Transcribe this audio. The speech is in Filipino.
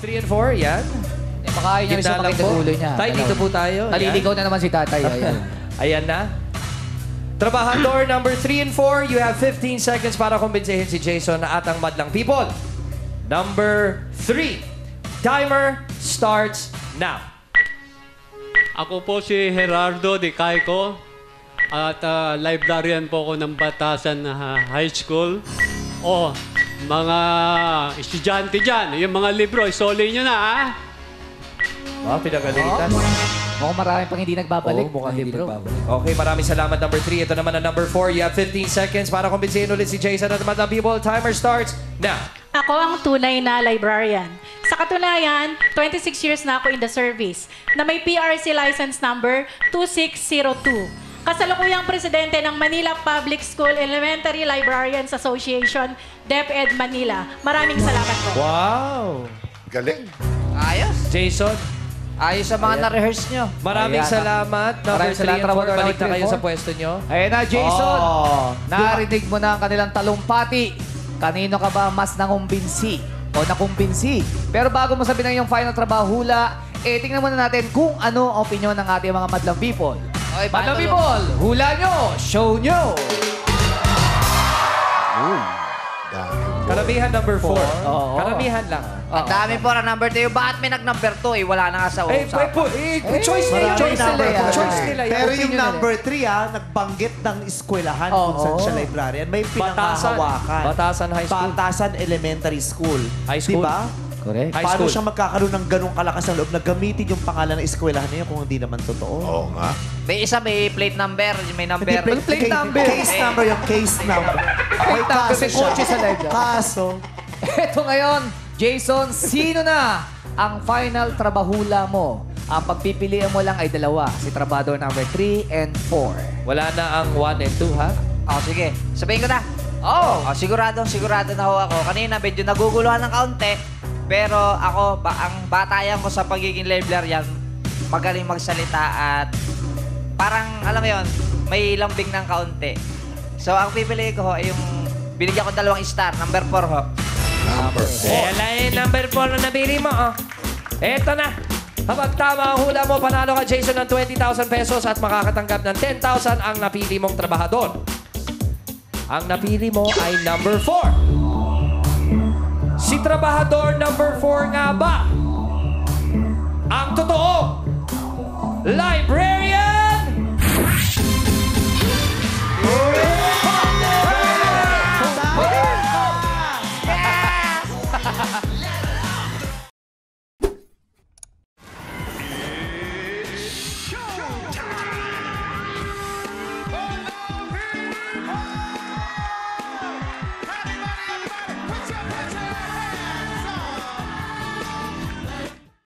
3 and 4, yan. Eh, Makain niya rin sa makita ulo niya. Tay, dito po tayo. Naliligaw na naman si tatay. Ayan. Ayan na. Trabahador number 3 and 4, you have 15 seconds para kumbinsihin si Jason at ang madlang people. Number 3, timer starts now. Ako po si Gerardo de Caico at ah, librarian po ako ng Batasan ah, High School. O, mga estudyante dyan, yung mga libro, isoli nyo na ha. Ah, pinagalitan. Mukhang marami pang hindi nagbabalik. Oo, mukhang Hindi libro. nagbabalik. Okay, maraming salamat number 3. Ito naman ang number 4. You have 15 seconds para kumbinsihin ulit si Jason at ang madlang people. Timer starts now. Ako ang tunay na librarian. Sa katunayan, 26 years na ako in the service na may PRC license number 2602. Kasalukuyang presidente ng Manila Public School Elementary Librarians Association, DepEd Manila. Maraming salamat po. Wow! Galing. Ayos. Jason, Ayos sa mga na-rehearse nyo. maraming Ayan. salamat. Number Maraming 3 salamat, and 4. Trabador Balik na kayo sa pwesto nyo. Ayan na, Jason. Oh. Narinig mo na ang kanilang talumpati. Kanino ka ba mas nangumbinsi o nakumbinsi? Pero bago mo sabihin ang iyong final trabaho hula, eh tingnan muna natin kung ano ang opinion ng ating mga madlang people. Okay, Madlang paano- people, hula nyo, show nyo. Karamihan number 4. Oo. Karamihan lang. Ang dami po na number 2. Bakit may nag-number 2? Eh, wala na nga sa Eh, eh, po, eh, choice nila. marami Choice number nila. yan. four. Choice nila. yan. Pero yung nila. number 3 ah, nagbanggit ng eskwelahan Oo. kung saan siya librarian. May Batasan. pinangahawakan. Batasan High School. Batasan Elementary School. High school. Diba? Correct. High Paano school. siya magkakaroon ng ganong kalakas ng loob na gamitin yung pangalan ng eskwelahan niya kung hindi naman totoo? Oo nga. May isa, may plate number. May number. Hindi, plate, plate case- number. Case number yung case number. May number, kaso may kotse siya. sa live. Kaso, Eto ngayon, Jason, sino na ang final trabahula mo? Ang pagpipilian mo lang ay dalawa. Si Trabador number 3 and 4. Wala na ang 1 and 2, ha? Oh, sige. Sabihin ko na. Oo. Oh, sigurado, sigurado na ho ako. Kanina medyo naguguluhan ng kaunti. Pero ako, ba, ang batayan ko sa pagiging librarian, magaling magsalita at parang, alam mo yon may lambing ng kaunti. So, ang pipiliin ko ho ay yung binigyan ko dalawang star, number 4 ho. Number Eh, ala eh, number 4 na nabili mo, oh. Eto na. Kapag tama ang hula mo, panalo ka, Jason, ng 20,000 pesos at makakatanggap ng 10,000 ang napili mong trabahador. Ang napili mo ay number 4. Si trabahador number 4 nga ba